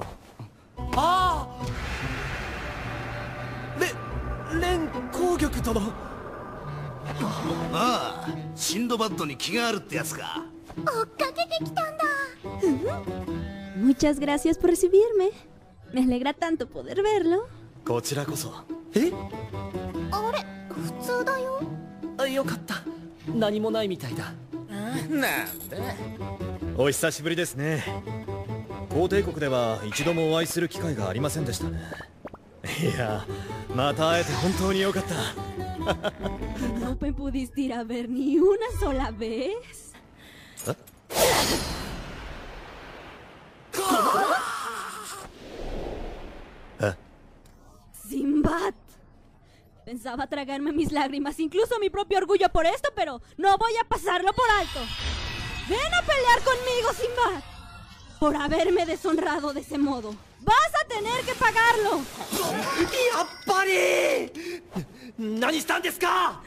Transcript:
あ。あ。レ蓮紅玉殿。ああシンドバッドに気があるってやつか。追っかけてきたんだ。Muchas gracias por recibirme. Me alegra tanto poder verlo. こちらこそ。え？あれ普通だよ。あよかった。何もないみたいだ。なんだ。お久しぶりですね皇帝国では一度もお会いする機会がありませんでしたねいやまた会えて本当によかった No me pudiste ir a ver ni una sola vez. Simbad. Pensaba tragarme mis lágrimas, incluso mi propio orgullo por esto, pero no voy a pasarlo por alto. Ven a pelear conmigo, Simbad. Por haberme deshonrado de ese modo. Vas a tener que pagarlo. やっぱり何したんですか